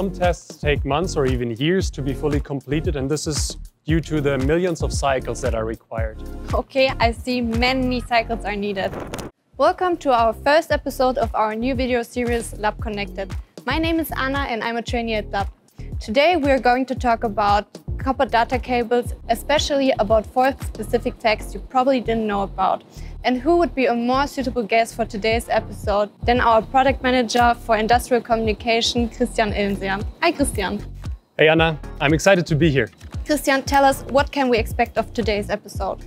Some tests take months or even years to be fully completed, and this is due to the millions of cycles that are required. Okay, I see many cycles are needed. Welcome to our first episode of our new video series, LAPPconnected. My name is Ana and I'm a trainee at Lab. Today we are going to talk about copper data cables, especially about four specific techs you probably didn't know about. And who would be a more suitable guest for today's episode than our product manager for industrial communication, Christian Illenseer. Hi, Christian. Hey, Ana. I'm excited to be here. Christian, tell us what can we expect of today's episode?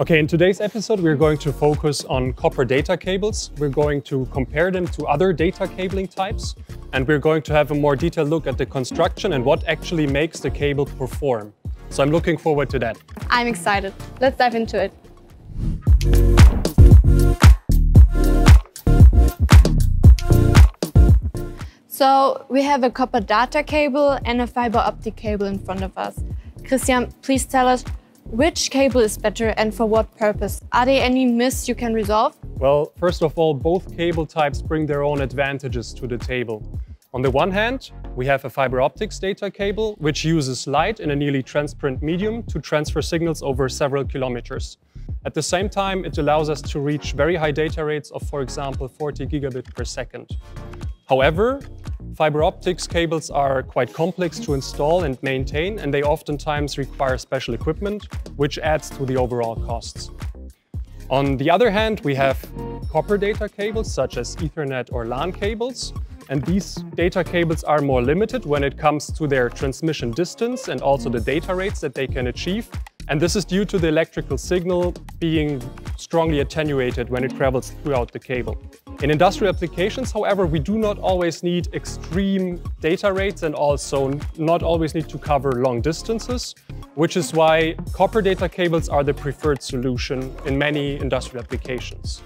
Okay, in today's episode, we're going to focus on copper data cables. We're going to compare them to other data cabling types, and we're going to have a more detailed look at the construction and what actually makes the cable perform. So I'm looking forward to that. I'm excited. Let's dive into it. So we have a copper data cable and a fiber optic cable in front of us. Christian, please tell us which cable is better and for what purpose? Are there any myths you can resolve? Well, first of all, both cable types bring their own advantages to the table. On the one hand, we have a fiber optics data cable, which uses light in a nearly transparent medium to transfer signals over several kilometers. At the same time, it allows us to reach very high data rates of, for example, 40 gigabit per second. However, fiber optics cables are quite complex to install and maintain, and they oftentimes require special equipment, which adds to the overall costs. On the other hand, we have copper data cables, such as Ethernet or LAN cables, and these data cables are more limited when it comes to their transmission distance and also the data rates that they can achieve. And this is due to the electrical signal being strongly attenuated when it travels throughout the cable. In industrial applications, however, we do not always need extreme data rates and also not always need to cover long distances, which is why copper data cables are the preferred solution in many industrial applications.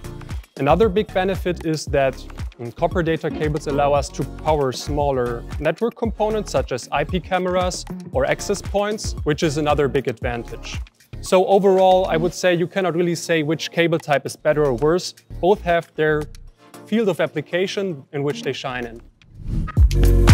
Another big benefit is that Um, copper data cables allow us to power smaller network components such as IP cameras or access points, which is another big advantage. So overall, I would say you cannot really say which cable type is better or worse. Both have their field of application in which they shine in.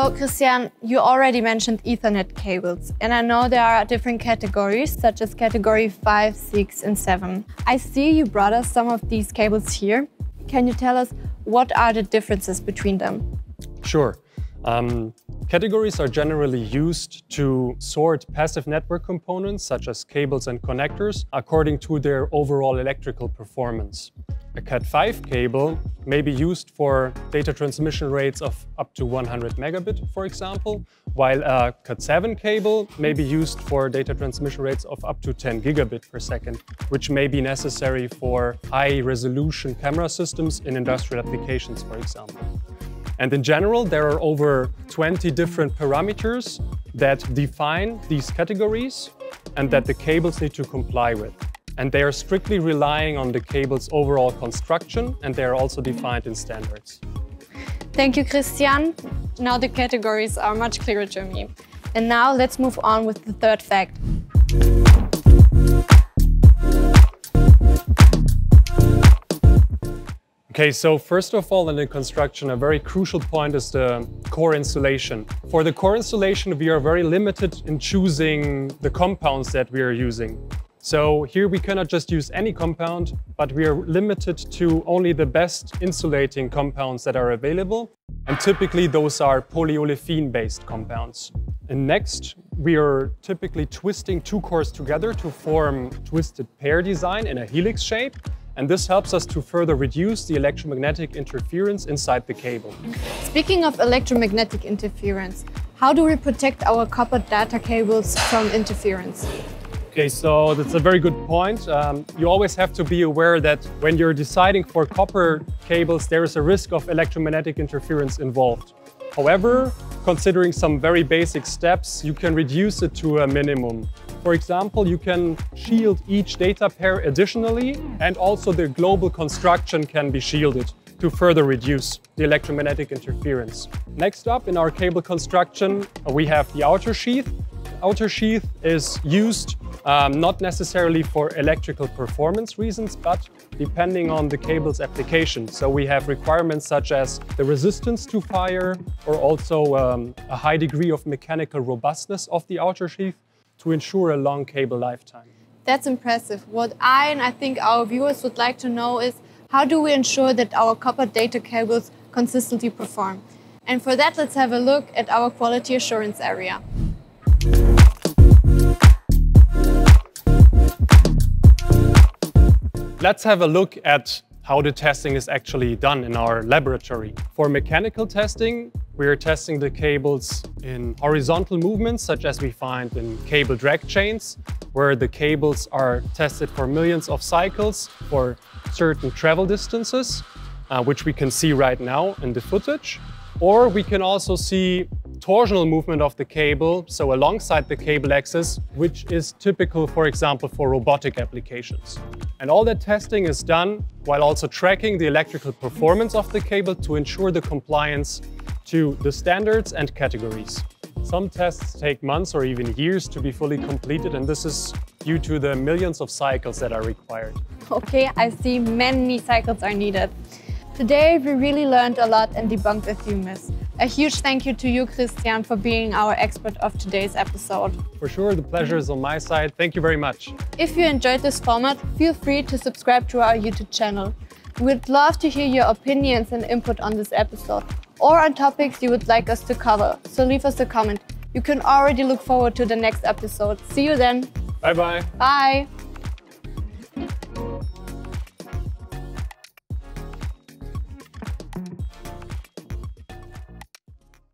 So Christian, you already mentioned Ethernet cables, and I know there are different categories, such as category 5, 6 and 7. I see you brought us some of these cables here. Can you tell us what are the differences between them? Sure. Um, Categories are generally used to sort passive network components, such as cables and connectors, according to their overall electrical performance. A Cat5 cable may be used for data transmission rates of up to 100 megabit, for example, while a Cat7 cable may be used for data transmission rates of up to 10 gigabit per second, which may be necessary for high-resolution camera systems in industrial applications, for example. And in general, there are over 20 different parameters that define these categories and that the cables need to comply with. And they are strictly relying on the cable's overall construction and they are also defined in standards. Thank you, Christian. Now the categories are much clearer to me. And now let's move on with the third fact. Okay, so first of all, in the construction, a very crucial point is the core insulation. For the core insulation, we are very limited in choosing the compounds that we are using. So here we cannot just use any compound, but we are limited to only the best insulating compounds that are available. And typically those are polyolefin-based compounds. And next, we are typically twisting two cores together to form twisted pair design in a helix shape and this helps us to further reduce the electromagnetic interference inside the cable. Speaking of electromagnetic interference, how do we protect our copper data cables from interference? Okay, so that's a very good point. Um, you always have to be aware that when you're deciding for copper cables, there is a risk of electromagnetic interference involved. However, considering some very basic steps, you can reduce it to a minimum. For example, you can shield each data pair additionally, and also the global construction can be shielded to further reduce the electromagnetic interference. Next up in our cable construction, we have the outer sheath. Outer sheath is used um, not necessarily for electrical performance reasons, but depending on the cable's application. So we have requirements such as the resistance to fire or also um, a high degree of mechanical robustness of the outer sheath to ensure a long cable lifetime. That's impressive. What I and I think our viewers would like to know is how do we ensure that our copper data cables consistently perform? And for that, let's have a look at our quality assurance area. Let's have a look at how the testing is actually done in our laboratory. For mechanical testing, we are testing the cables in horizontal movements, such as we find in cable drag chains, where the cables are tested for millions of cycles for certain travel distances, uh, which we can see right now in the footage. Or we can also see torsional movement of the cable, so alongside the cable axis, which is typical, for example, for robotic applications. And all that testing is done while also tracking the electrical performance of the cable to ensure the compliance to the standards and categories. Some tests take months or even years to be fully completed, and this is due to the millions of cycles that are required. Okay, I see many cycles are needed. Today, we really learned a lot and debunked a few myths. A huge thank you to you, Christian, for being our expert of today's episode. For sure, the pleasure is on my side. Thank you very much. If you enjoyed this format, feel free to subscribe to our YouTube channel. We'd love to hear your opinions and input on this episode or on topics you would like us to cover, so leave us a comment. You can already look forward to the next episode. See you then. Bye-bye. Bye.